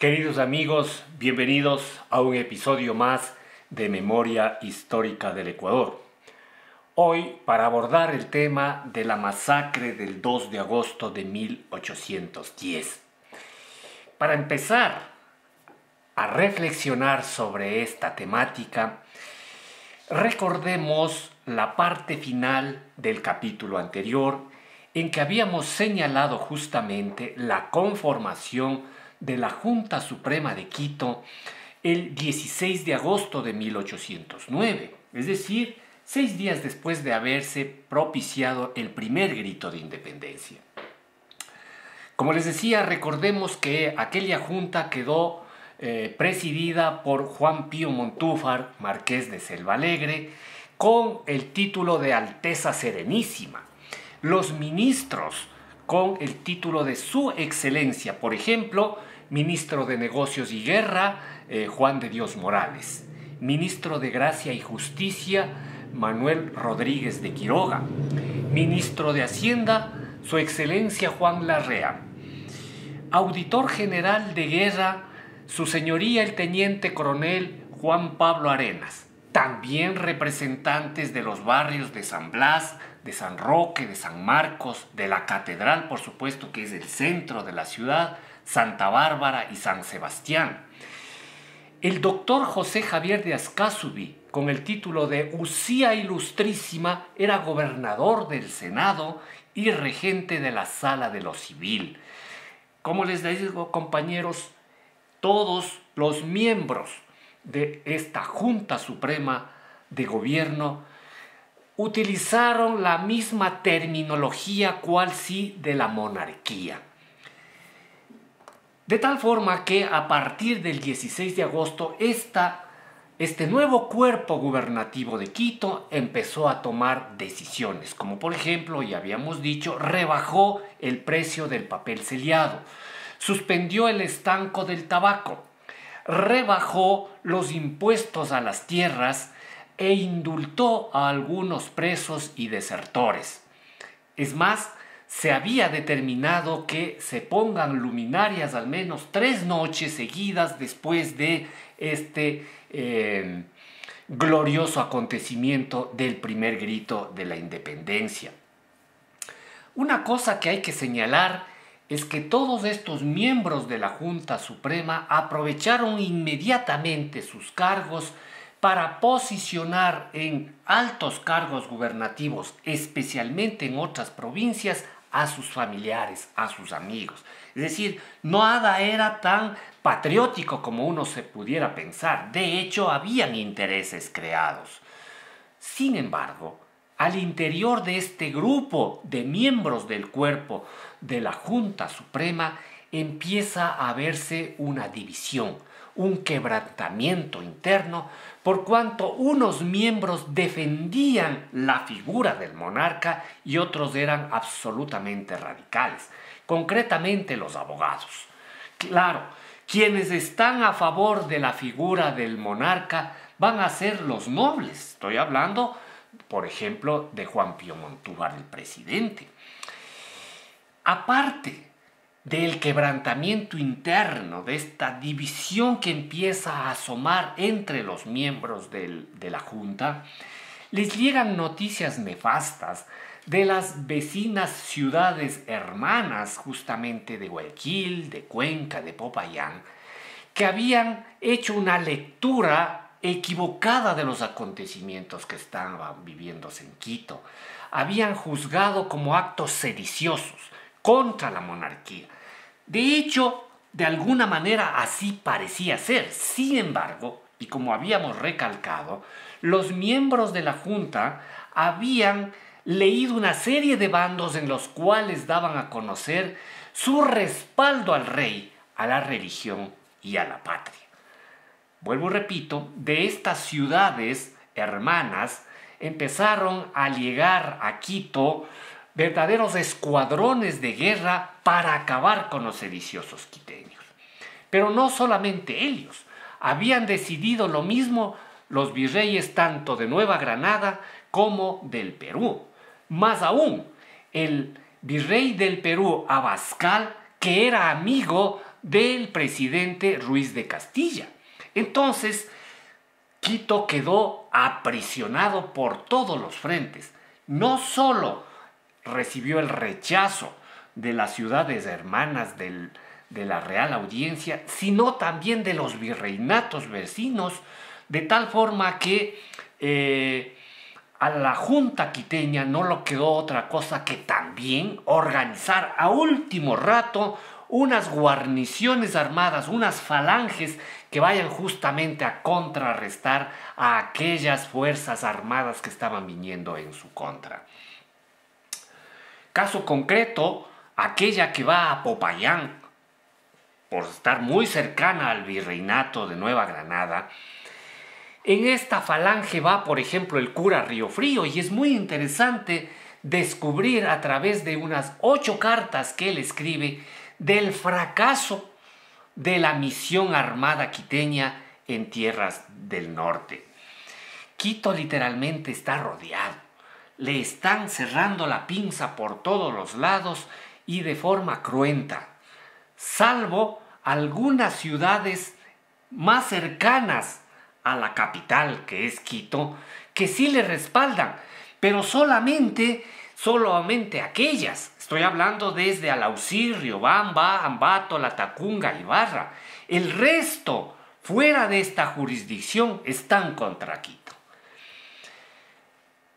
Queridos amigos, bienvenidos a un episodio más de Memoria Histórica del Ecuador. Hoy para abordar el tema de la masacre del 2 de agosto de 1810. Para empezar a reflexionar sobre esta temática, recordemos la parte final del capítulo anterior en que habíamos señalado justamente la conformación de la Junta Suprema de Quito el 16 de agosto de 1809, es decir, seis días después de haberse propiciado el primer grito de independencia. Como les decía, recordemos que aquella junta quedó eh, presidida por Juan Pío Montúfar, marqués de Selva Alegre, con el título de Alteza Serenísima. Los ministros con el título de Su Excelencia, por ejemplo, ministro de Negocios y Guerra, eh, Juan de Dios Morales, ministro de Gracia y Justicia, Manuel Rodríguez de Quiroga, ministro de Hacienda, Su Excelencia Juan Larrea, auditor general de guerra, Su Señoría el Teniente Coronel Juan Pablo Arenas, también representantes de los barrios de San Blas, de San Roque, de San Marcos, de la Catedral, por supuesto, que es el centro de la ciudad, Santa Bárbara y San Sebastián. El doctor José Javier de Ascasubi, con el título de Usía Ilustrísima, era gobernador del Senado y regente de la Sala de lo Civil. Como les digo, compañeros, todos los miembros de esta Junta Suprema de Gobierno utilizaron la misma terminología cual sí de la monarquía. De tal forma que a partir del 16 de agosto este nuevo cuerpo gubernativo de Quito empezó a tomar decisiones, como por ejemplo, ya habíamos dicho, rebajó el precio del papel celiado, suspendió el estanco del tabaco, rebajó los impuestos a las tierras e indultó a algunos presos y desertores. Es más, se había determinado que se pongan luminarias al menos tres noches seguidas después de este eh, glorioso acontecimiento del primer grito de la independencia. Una cosa que hay que señalar es que todos estos miembros de la Junta Suprema aprovecharon inmediatamente sus cargos para posicionar en altos cargos gubernativos, especialmente en otras provincias, a sus familiares, a sus amigos. Es decir, nada era tan patriótico como uno se pudiera pensar. De hecho, habían intereses creados. Sin embargo, al interior de este grupo de miembros del cuerpo de la Junta Suprema empieza a verse una división, un quebrantamiento interno, por cuanto unos miembros defendían la figura del monarca y otros eran absolutamente radicales, concretamente los abogados. Claro, quienes están a favor de la figura del monarca van a ser los nobles, estoy hablando por ejemplo, de Juan Pío Montúvar, el presidente. Aparte del quebrantamiento interno, de esta división que empieza a asomar entre los miembros de la Junta, les llegan noticias nefastas de las vecinas ciudades hermanas justamente de Guayaquil, de Cuenca, de Popayán, que habían hecho una lectura equivocada de los acontecimientos que estaban viviéndose en Quito. Habían juzgado como actos sediciosos contra la monarquía. De hecho, de alguna manera así parecía ser. Sin embargo, y como habíamos recalcado, los miembros de la Junta habían leído una serie de bandos en los cuales daban a conocer su respaldo al rey, a la religión y a la patria vuelvo y repito, de estas ciudades hermanas empezaron a llegar a Quito verdaderos escuadrones de guerra para acabar con los sediciosos quiteños. Pero no solamente ellos, habían decidido lo mismo los virreyes tanto de Nueva Granada como del Perú. Más aún, el virrey del Perú, Abascal, que era amigo del presidente Ruiz de Castilla. Entonces, Quito quedó aprisionado por todos los frentes. No solo recibió el rechazo de las ciudades hermanas de la Real Audiencia, sino también de los virreinatos vecinos, de tal forma que eh, a la Junta quiteña no lo quedó otra cosa que también organizar a último rato unas guarniciones armadas, unas falanges que vayan justamente a contrarrestar a aquellas fuerzas armadas que estaban viniendo en su contra. Caso concreto, aquella que va a Popayán, por estar muy cercana al virreinato de Nueva Granada, en esta falange va, por ejemplo, el cura Río Frío y es muy interesante descubrir a través de unas ocho cartas que él escribe del fracaso de la misión armada quiteña en tierras del norte. Quito literalmente está rodeado. Le están cerrando la pinza por todos los lados y de forma cruenta, salvo algunas ciudades más cercanas a la capital, que es Quito, que sí le respaldan, pero solamente, solamente aquellas. Estoy hablando desde Alausí, Riobamba, Ambato, La Tacunga, Ibarra. El resto, fuera de esta jurisdicción, están contra Quito.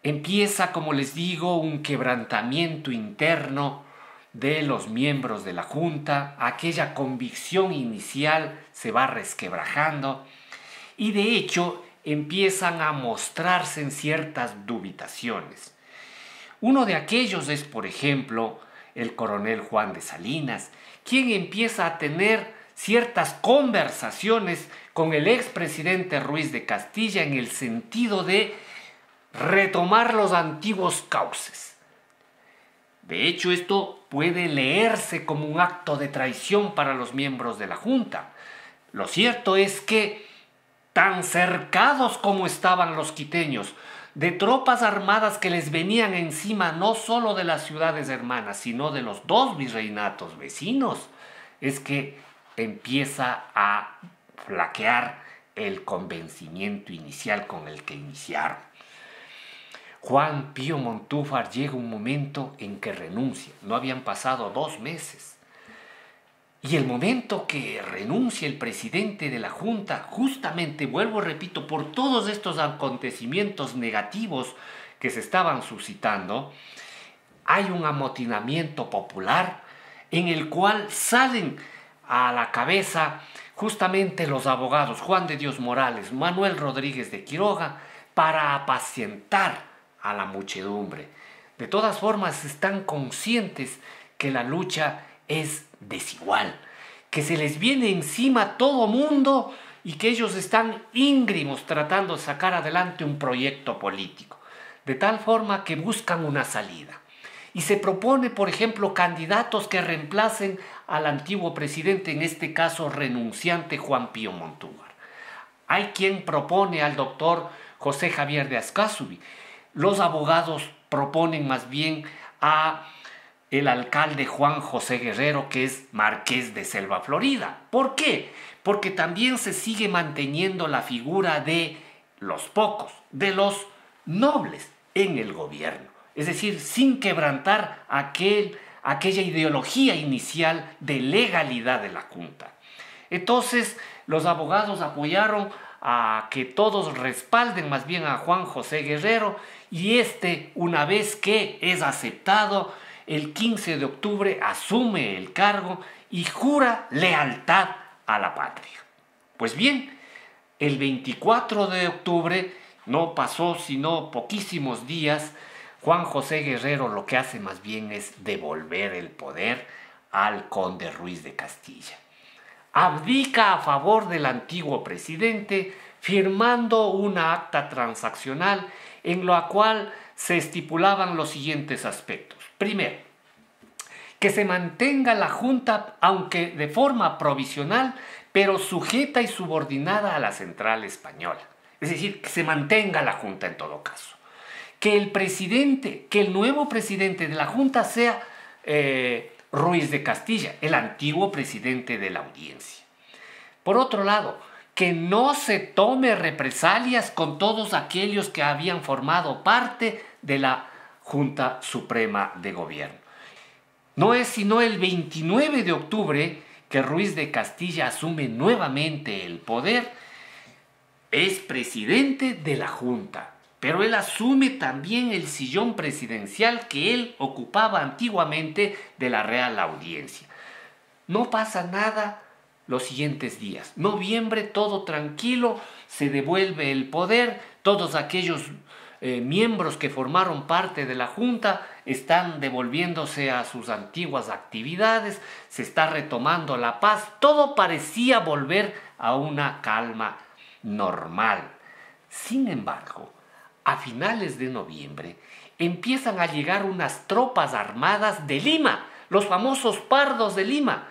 Empieza, como les digo, un quebrantamiento interno de los miembros de la Junta, aquella convicción inicial se va resquebrajando y de hecho empiezan a mostrarse en ciertas dubitaciones. Uno de aquellos es, por ejemplo, el coronel Juan de Salinas, quien empieza a tener ciertas conversaciones con el expresidente Ruiz de Castilla en el sentido de retomar los antiguos cauces. De hecho, esto puede leerse como un acto de traición para los miembros de la Junta. Lo cierto es que, tan cercados como estaban los quiteños, de tropas armadas que les venían encima no solo de las ciudades hermanas, sino de los dos virreinatos vecinos, es que empieza a flaquear el convencimiento inicial con el que iniciaron. Juan Pío Montúfar llega un momento en que renuncia. No habían pasado dos meses. Y el momento que renuncia el presidente de la Junta, justamente, vuelvo, repito, por todos estos acontecimientos negativos que se estaban suscitando, hay un amotinamiento popular en el cual salen a la cabeza justamente los abogados Juan de Dios Morales, Manuel Rodríguez de Quiroga, para apacientar a la muchedumbre. De todas formas, están conscientes que la lucha es desigual, que se les viene encima todo mundo y que ellos están íngrimos tratando de sacar adelante un proyecto político, de tal forma que buscan una salida. Y se propone, por ejemplo, candidatos que reemplacen al antiguo presidente, en este caso renunciante Juan Pío Montúvar. Hay quien propone al doctor José Javier de Ascasubi, los abogados proponen más bien a el alcalde Juan José Guerrero, que es marqués de Selva Florida. ¿Por qué? Porque también se sigue manteniendo la figura de los pocos, de los nobles en el gobierno. Es decir, sin quebrantar aquel, aquella ideología inicial de legalidad de la Junta. Entonces, los abogados apoyaron a que todos respalden más bien a Juan José Guerrero y este, una vez que es aceptado, el 15 de octubre asume el cargo y jura lealtad a la patria. Pues bien, el 24 de octubre, no pasó sino poquísimos días, Juan José Guerrero lo que hace más bien es devolver el poder al conde Ruiz de Castilla. Abdica a favor del antiguo presidente, firmando una acta transaccional en la cual se estipulaban los siguientes aspectos. Primero, que se mantenga la Junta, aunque de forma provisional, pero sujeta y subordinada a la central española. Es decir, que se mantenga la Junta en todo caso. Que el presidente, que el nuevo presidente de la Junta sea eh, Ruiz de Castilla, el antiguo presidente de la audiencia. Por otro lado, que no se tome represalias con todos aquellos que habían formado parte de la Junta Suprema de Gobierno. No es sino el 29 de octubre que Ruiz de Castilla asume nuevamente el poder. Es presidente de la Junta, pero él asume también el sillón presidencial que él ocupaba antiguamente de la Real Audiencia. No pasa nada los siguientes días. Noviembre, todo tranquilo, se devuelve el poder, todos aquellos eh, miembros que formaron parte de la Junta están devolviéndose a sus antiguas actividades, se está retomando la paz, todo parecía volver a una calma normal. Sin embargo, a finales de noviembre empiezan a llegar unas tropas armadas de Lima, los famosos pardos de Lima.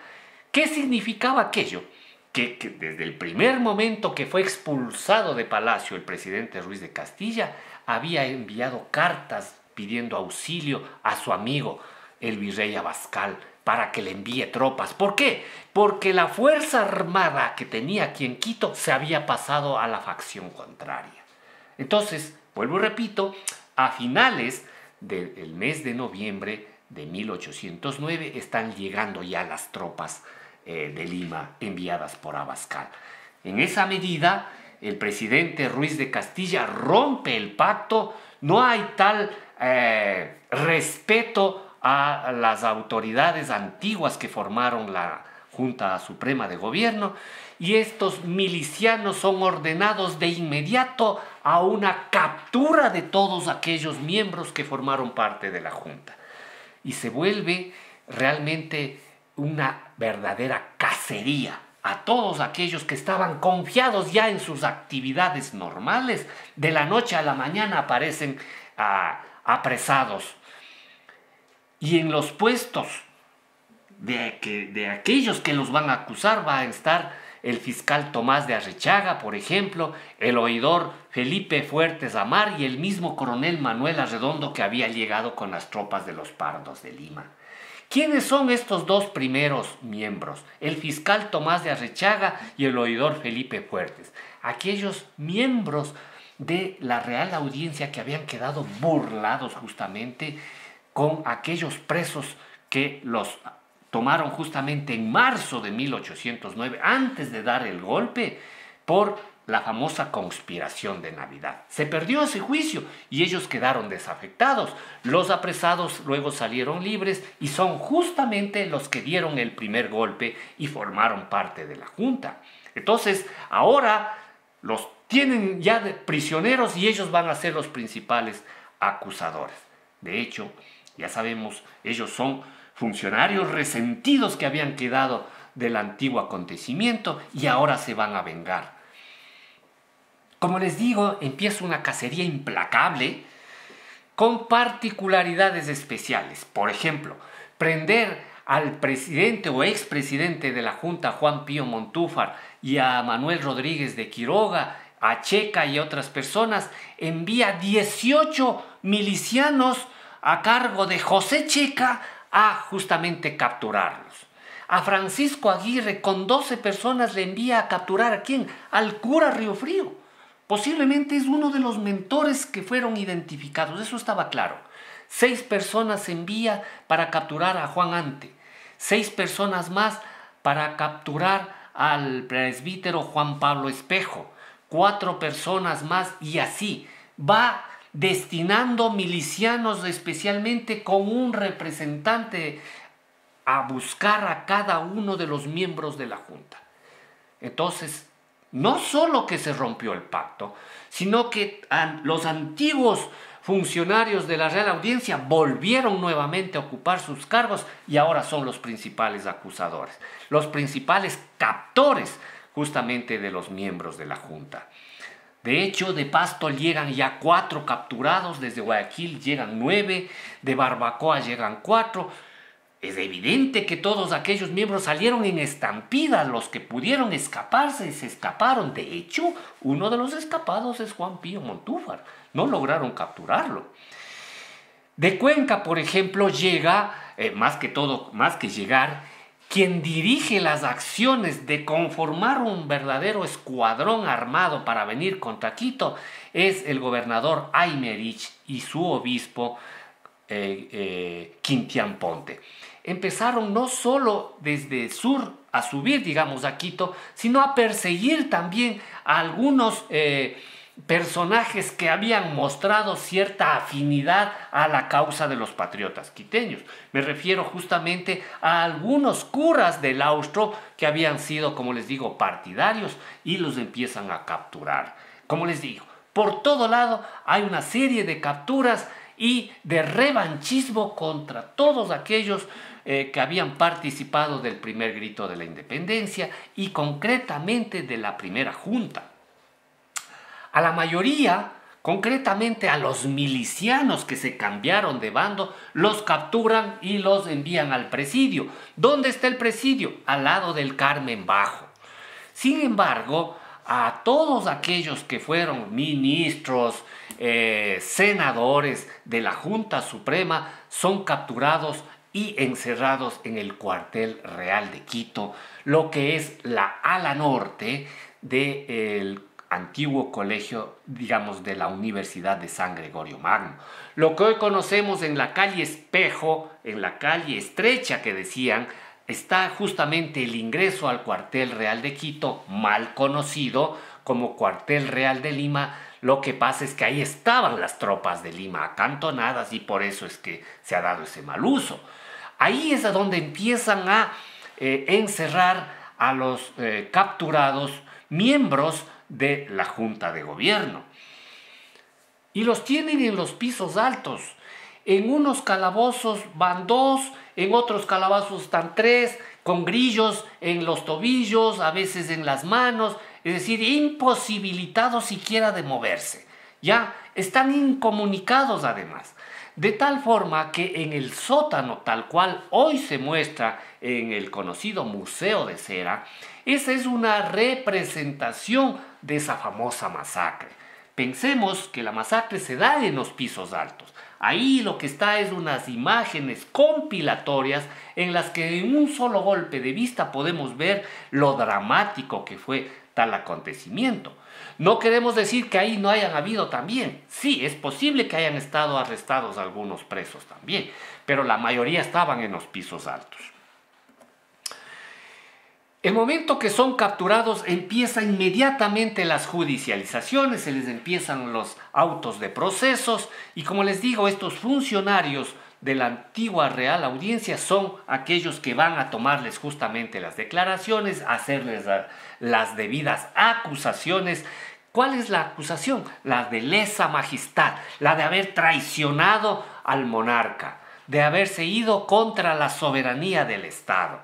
¿Qué significaba aquello? Que, desde el primer momento que fue expulsado de Palacio el presidente Ruiz de Castilla, había enviado cartas pidiendo auxilio a su amigo, el virrey Abascal, para que le envíe tropas. ¿Por qué? Porque la fuerza armada que tenía aquí en Quito se había pasado a la facción contraria. Entonces, vuelvo y repito, a finales del mes de noviembre de 1809 están llegando ya las tropas eh, de Lima enviadas por Abascal. En esa medida, el presidente Ruiz de Castilla rompe el pacto, no hay tal eh, respeto a las autoridades antiguas que formaron la Junta Suprema de Gobierno y estos milicianos son ordenados de inmediato a una captura de todos aquellos miembros que formaron parte de la Junta. Y se vuelve realmente una verdadera cacería a todos aquellos que estaban confiados ya en sus actividades normales, de la noche a la mañana aparecen ah, apresados. Y en los puestos de, que, de aquellos que los van a acusar va a estar el fiscal Tomás de Arrechaga, por ejemplo, el oidor Felipe Fuertes Amar y el mismo coronel Manuel Arredondo que había llegado con las tropas de los Pardos de Lima. ¿Quiénes son estos dos primeros miembros? El fiscal Tomás de Arrechaga y el oidor Felipe Fuertes. Aquellos miembros de la Real Audiencia que habían quedado burlados justamente con aquellos presos que los tomaron justamente en marzo de 1809, antes de dar el golpe, por la famosa conspiración de Navidad. Se perdió ese juicio y ellos quedaron desafectados. Los apresados luego salieron libres y son justamente los que dieron el primer golpe y formaron parte de la Junta. Entonces, ahora los tienen ya de prisioneros y ellos van a ser los principales acusadores. De hecho, ya sabemos, ellos son funcionarios resentidos que habían quedado del antiguo acontecimiento y ahora se van a vengar como les digo, empieza una cacería implacable con particularidades especiales. Por ejemplo, prender al presidente o expresidente de la Junta, Juan Pío Montúfar, y a Manuel Rodríguez de Quiroga, a Checa y otras personas, envía 18 milicianos a cargo de José Checa a justamente capturarlos. A Francisco Aguirre con 12 personas le envía a capturar a quién? Al cura Río Frío. Posiblemente es uno de los mentores que fueron identificados, eso estaba claro. Seis personas envía para capturar a Juan Ante, seis personas más para capturar al presbítero Juan Pablo Espejo, cuatro personas más y así va destinando milicianos especialmente con un representante a buscar a cada uno de los miembros de la Junta. Entonces, no solo que se rompió el pacto, sino que los antiguos funcionarios de la Real Audiencia volvieron nuevamente a ocupar sus cargos y ahora son los principales acusadores, los principales captores justamente de los miembros de la Junta. De hecho, de Pasto llegan ya cuatro capturados, desde Guayaquil llegan nueve, de Barbacoa llegan cuatro, es evidente que todos aquellos miembros salieron en estampida, los que pudieron escaparse se escaparon. De hecho, uno de los escapados es Juan Pío Montúfar. No lograron capturarlo. De Cuenca, por ejemplo, llega, eh, más que todo, más que llegar, quien dirige las acciones de conformar un verdadero escuadrón armado para venir contra Quito es el gobernador Aymerich y su obispo eh, eh, Ponte. Empezaron no solo desde el sur a subir, digamos, a Quito, sino a perseguir también a algunos eh, personajes que habían mostrado cierta afinidad a la causa de los patriotas quiteños. Me refiero justamente a algunos curas del austro que habían sido, como les digo, partidarios y los empiezan a capturar. Como les digo, por todo lado hay una serie de capturas y de revanchismo contra todos aquellos eh, que habían participado del primer grito de la independencia y concretamente de la primera junta. A la mayoría, concretamente a los milicianos que se cambiaron de bando, los capturan y los envían al presidio. ¿Dónde está el presidio? Al lado del Carmen Bajo. Sin embargo, a todos aquellos que fueron ministros, eh, senadores de la Junta Suprema, son capturados y encerrados en el cuartel real de Quito, lo que es la ala norte del antiguo colegio, digamos, de la Universidad de San Gregorio Magno. Lo que hoy conocemos en la calle Espejo, en la calle estrecha que decían, está justamente el ingreso al cuartel real de Quito, mal conocido como cuartel real de Lima. Lo que pasa es que ahí estaban las tropas de Lima acantonadas y por eso es que se ha dado ese mal uso. Ahí es donde empiezan a eh, encerrar a los eh, capturados miembros de la Junta de Gobierno. Y los tienen en los pisos altos. En unos calabozos van dos, en otros calabozos están tres, con grillos en los tobillos, a veces en las manos, es decir, imposibilitados siquiera de moverse. Ya están incomunicados además. De tal forma que en el sótano, tal cual hoy se muestra en el conocido Museo de Cera, esa es una representación de esa famosa masacre. Pensemos que la masacre se da en los pisos altos. Ahí lo que está es unas imágenes compilatorias en las que en un solo golpe de vista podemos ver lo dramático que fue tal acontecimiento. No queremos decir que ahí no hayan habido también. Sí, es posible que hayan estado arrestados algunos presos también, pero la mayoría estaban en los pisos altos. El momento que son capturados empieza inmediatamente las judicializaciones, se les empiezan los autos de procesos y como les digo, estos funcionarios de la antigua Real Audiencia son aquellos que van a tomarles justamente las declaraciones, hacerles las debidas acusaciones. ¿Cuál es la acusación? La de lesa majestad, la de haber traicionado al monarca, de haberse ido contra la soberanía del Estado.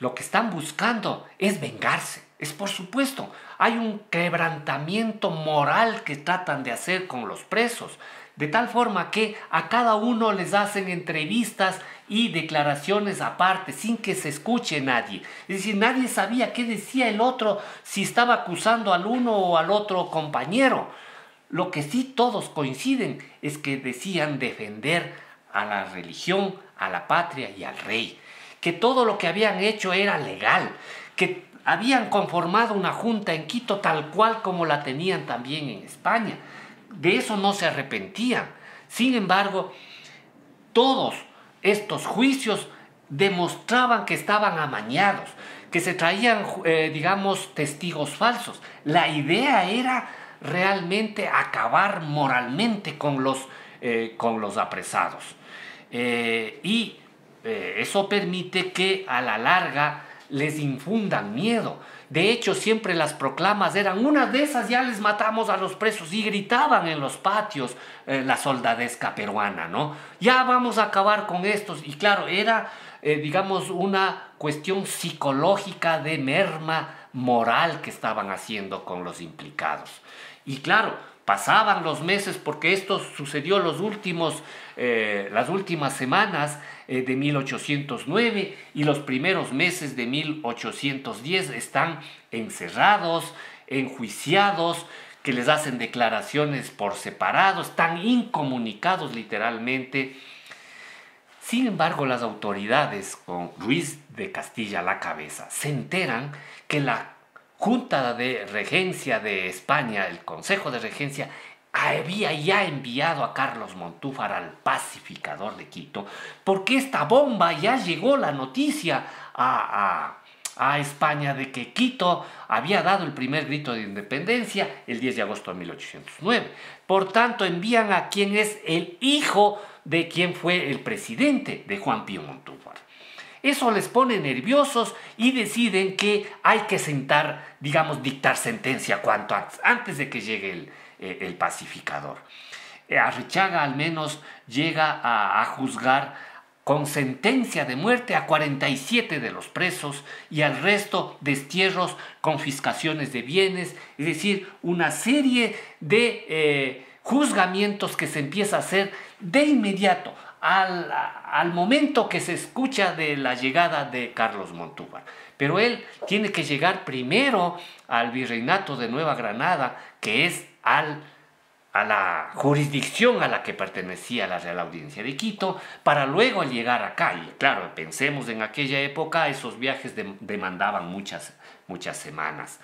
Lo que están buscando es vengarse. Es por supuesto, hay un quebrantamiento moral que tratan de hacer con los presos de tal forma que a cada uno les hacen entrevistas y declaraciones aparte, sin que se escuche nadie. Es decir, nadie sabía qué decía el otro, si estaba acusando al uno o al otro compañero. Lo que sí todos coinciden es que decían defender a la religión, a la patria y al rey, que todo lo que habían hecho era legal, que habían conformado una junta en Quito tal cual como la tenían también en España de eso no se arrepentían. Sin embargo, todos estos juicios demostraban que estaban amañados, que se traían, eh, digamos, testigos falsos. La idea era realmente acabar moralmente con los, eh, con los apresados. Eh, y eso permite que a la larga les infundan miedo. De hecho, siempre las proclamas eran una de esas, ya les matamos a los presos y gritaban en los patios eh, la soldadesca peruana, ¿no? Ya vamos a acabar con estos. Y claro, era, eh, digamos, una cuestión psicológica de merma moral que estaban haciendo con los implicados. Y claro, pasaban los meses porque esto sucedió los últimos, eh, las últimas semanas de 1809 y los primeros meses de 1810 están encerrados, enjuiciados, que les hacen declaraciones por separado, están incomunicados literalmente. Sin embargo, las autoridades, con Luis de Castilla a la cabeza, se enteran que la Junta de Regencia de España, el Consejo de Regencia, había ya enviado a Carlos Montúfar al pacificador de Quito, porque esta bomba ya llegó la noticia a, España de que Quito había dado el primer grito de independencia el 10 de agosto de 1809. Por tanto, envían a quien es el hijo de quien fue el presidente de Juan Pío Montúfar. Eso les pone nerviosos y deciden que hay que sentar, digamos, dictar sentencia cuanto antes, antes de que llegue el, eh, el pacificador. Eh, Arrichaga al menos llega a, juzgar con sentencia de muerte a 47 de los presos y al resto destierros, confiscaciones de bienes, es decir, una serie de eh, juzgamientos que se empieza a hacer de inmediato, al, al, momento que se escucha de la llegada de Carlos Montúfar. Pero él tiene que llegar primero al virreinato de Nueva Granada, que es al, a la jurisdicción a la que pertenecía la Real Audiencia de Quito, para luego llegar acá. Y claro, pensemos en aquella época, esos viajes demandaban muchas, muchas semanas.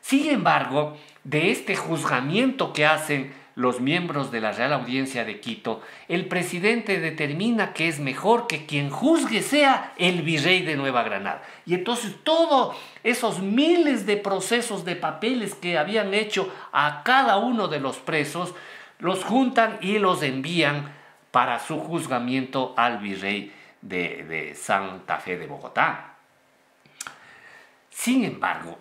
Sin embargo, de este juzgamiento que hacen los miembros de la Real Audiencia de Quito, el presidente determina que es mejor que quien juzgue sea el virrey de Nueva Granada. Y entonces todos esos miles de procesos de papeles que habían hecho a cada uno de los presos, los juntan y los envían para su juzgamiento al virrey de, de Santa Fe de Bogotá. Sin embargo,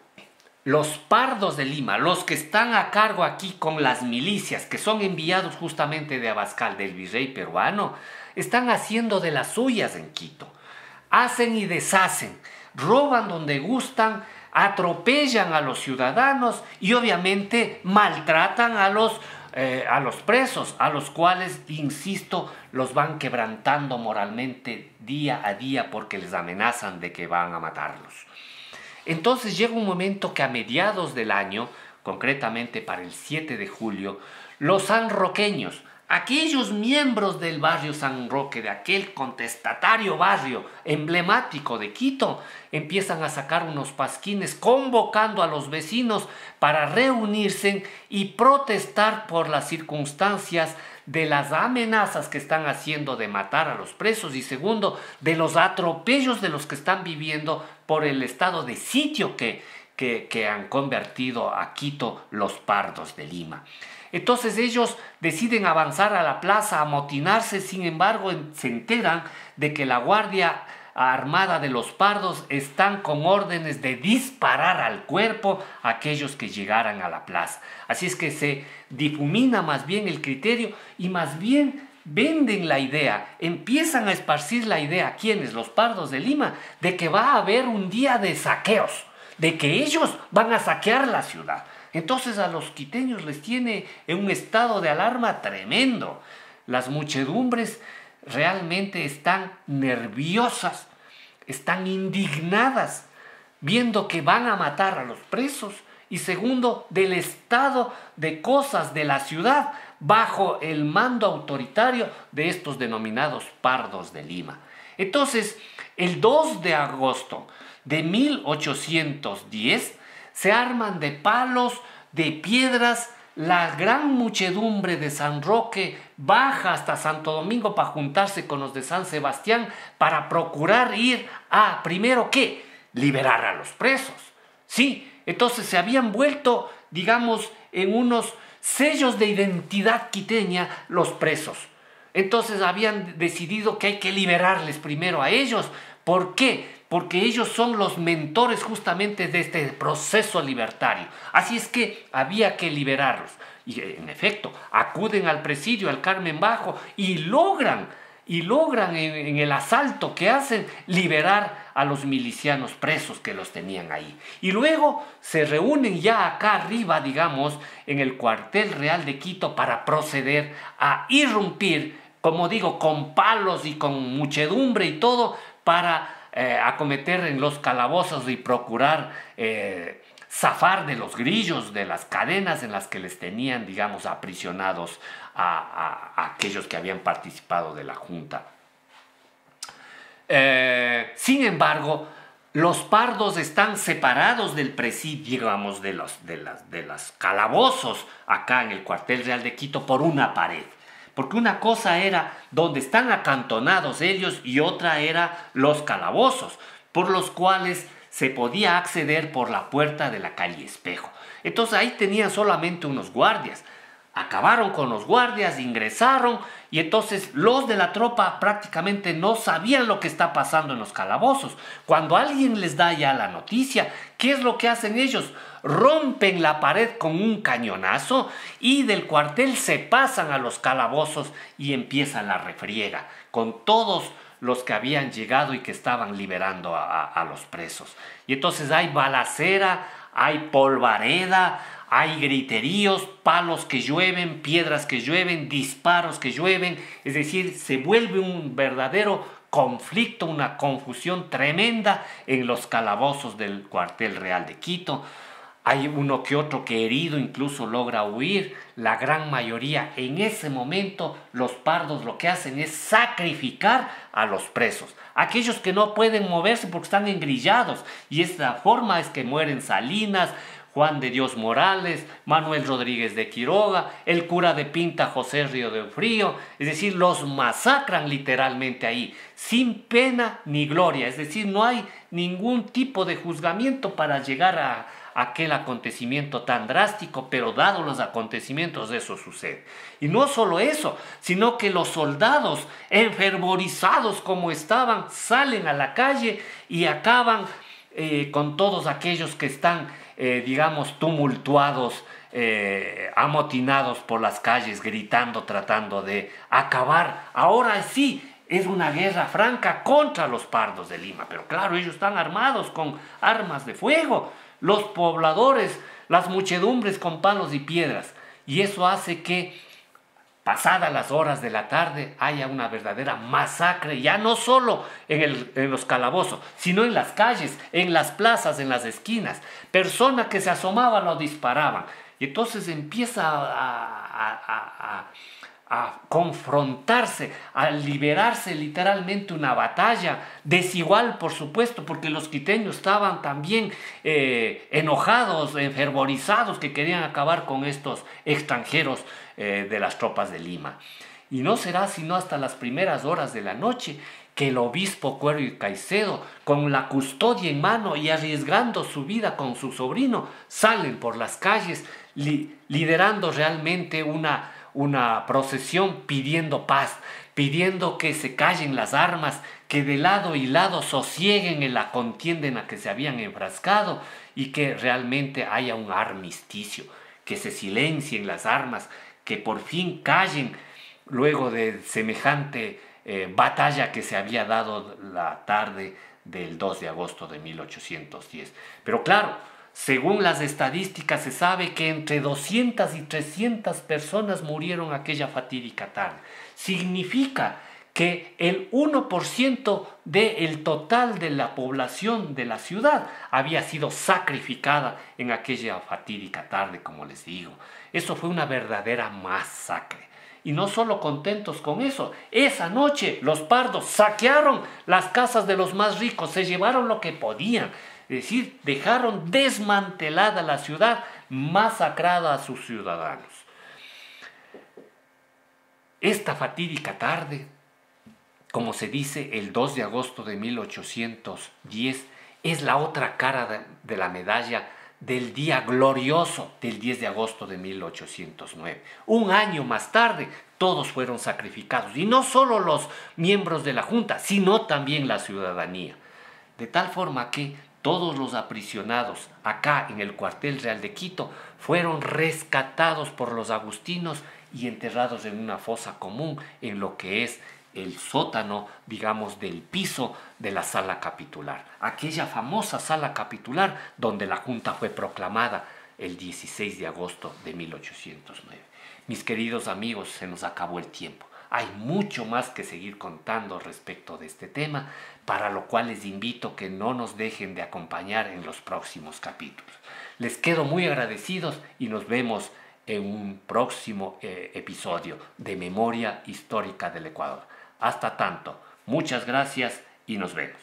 los pardos de Lima, los que están a cargo aquí con las milicias, que son enviados justamente de Abascal, del virrey peruano, están haciendo de las suyas en Quito. Hacen y deshacen, roban donde gustan, atropellan a los ciudadanos y obviamente maltratan a los, eh, a los presos, a los cuales, insisto, los van quebrantando moralmente día a día porque les amenazan de que van a matarlos. Entonces llega un momento que a mediados del año, concretamente para el 7 de julio, los sanroqueños, aquellos miembros del barrio San Roque, de aquel contestatario barrio emblemático de Quito, empiezan a sacar unos pasquines convocando a los vecinos para reunirse y protestar por las circunstancias de las amenazas que están haciendo de matar a los presos y segundo, de los atropellos de los que están viviendo por el estado de sitio que, que, han convertido a Quito los pardos de Lima. Entonces ellos deciden avanzar a la plaza, amotinarse, sin embargo se enteran de que la Guardia Armada de los Pardos están con órdenes de disparar al cuerpo a aquellos que llegaran a la plaza. Así es que se difumina más bien el criterio y más bien venden la idea, empiezan a esparcir la idea, quienes, los pardos de Lima, de que va a haber un día de saqueos, de que ellos van a saquear la ciudad. Entonces a los quiteños les tiene en un estado de alarma tremendo. Las muchedumbres realmente están nerviosas, están indignadas, viendo que van a matar a los presos y segundo, del estado de cosas de la ciudad bajo el mando autoritario de estos denominados pardos de Lima. Entonces, el 2 de agosto de 1810 se arman de palos, de piedras, la gran muchedumbre de San Roque baja hasta Santo Domingo para juntarse con los de San Sebastián para procurar ir a, primero qué, liberar a los presos. Sí, entonces se habían vuelto, digamos, en unos sellos de identidad quiteña los presos. Entonces habían decidido que hay que liberarles primero a ellos. ¿Por qué? Porque ellos son los mentores justamente de este proceso libertario. Así es que había que liberarlos. Y en efecto, acuden al presidio, al Carmen Bajo, y logran y logran en, el asalto que hacen liberar a los milicianos presos que los tenían ahí. Y luego se reúnen ya acá arriba, digamos, en el cuartel real de Quito para proceder a irrumpir, como digo, con palos y con muchedumbre y todo, para eh, acometer en los calabozos y procurar eh, zafar de los grillos, de las cadenas en las que les tenían, digamos, aprisionados a, aquellos que habían participado de la Junta. Eh, sin embargo, los pardos están separados del presidio, digamos, de los de las, de las calabozos acá en el cuartel real de Quito por una pared. Porque una cosa era donde están acantonados ellos y otra era los calabozos, por los cuales se podía acceder por la puerta de la calle Espejo. Entonces ahí tenían solamente unos guardias. Acabaron con los guardias, ingresaron y entonces los de la tropa prácticamente no sabían lo que está pasando en los calabozos. Cuando alguien les da ya la noticia, ¿qué es lo que hacen ellos? Rompen la pared con un cañonazo y del cuartel se pasan a los calabozos y empieza la refriega con todos los que habían llegado y que estaban liberando a, los presos. Y entonces hay balacera, hay polvareda, hay griteríos, palos que llueven, piedras que llueven, disparos que llueven, es decir, se vuelve un verdadero conflicto, una confusión tremenda en los calabozos del cuartel real de Quito. Hay uno que otro que herido incluso logra huir. La gran mayoría en ese momento los pardos lo que hacen es sacrificar a los presos. Aquellos que no pueden moverse porque están engrillados. Y esta forma es que mueren Salinas, Juan de Dios Morales, Manuel Rodríguez de Quiroga, el cura de Pinta José Río del Frío, es decir, los masacran literalmente ahí, sin pena ni gloria, es decir, no hay ningún tipo de juzgamiento para llegar a, aquel acontecimiento tan drástico, pero dado los acontecimientos eso sucede. Y no solo eso, sino que los soldados, enfervorizados como estaban, salen a la calle y acaban eh, con todos aquellos que están, eh, digamos, tumultuados, eh, amotinados por las calles, gritando, tratando de acabar. Ahora sí, es una guerra franca contra los pardos de Lima, pero claro, ellos están armados con armas de fuego los pobladores, las muchedumbres con palos y piedras. Y eso hace que, pasadas las horas de la tarde, haya una verdadera masacre, ya no solo en, los calabozos, sino en las calles, en las plazas, en las esquinas. Personas que se asomaban lo disparaban. Y entonces empieza a confrontarse, a liberarse literalmente una batalla desigual, por supuesto, porque los quiteños estaban también eh, enojados, enfervorizados, que querían acabar con estos extranjeros eh, de las tropas de Lima. Y no será sino hasta las primeras horas de la noche que el obispo Cuero y Caicedo, con la custodia en mano y arriesgando su vida con su sobrino, salen por las calles liderando realmente una, una procesión pidiendo paz, pidiendo que se callen las armas, que de lado y lado sosieguen en la contienda en la que se habían enfrascado y que realmente haya un armisticio, que se silencien las armas, que por fin callen luego de semejante eh, batalla que se había dado la tarde del 2 de agosto de 1810. Pero claro, según las estadísticas se sabe que entre 200 y 300 personas murieron aquella fatídica tarde. Significa que el 1% del total de la población de la ciudad había sido sacrificada en aquella fatídica tarde, como les digo. Eso fue una verdadera masacre. Y no solo contentos con eso, esa noche los pardos saquearon las casas de los más ricos, se llevaron lo que podían, es decir, dejaron desmantelada la ciudad, masacrada a sus ciudadanos. Esta fatídica tarde, como se dice el 2 de agosto de 1810, es la otra cara de, la medalla del día glorioso del 10 de agosto de 1809. Un año más tarde, todos fueron sacrificados, y no solo los miembros de la Junta, sino también la ciudadanía. De tal forma que todos los aprisionados acá en el cuartel real de Quito fueron rescatados por los agustinos y enterrados en una fosa común en lo que es el sótano, digamos, del piso de la sala capitular. Aquella famosa sala capitular donde la Junta fue proclamada el 16 de agosto de 1809. Mis queridos amigos, se nos acabó el tiempo. Hay mucho más que seguir contando respecto de este tema, para lo cual les invito que no nos dejen de acompañar en los próximos capítulos. Les quedo muy agradecidos y nos vemos en un próximo eh, episodio de Memoria Histórica del Ecuador. Hasta tanto, muchas gracias y nos vemos.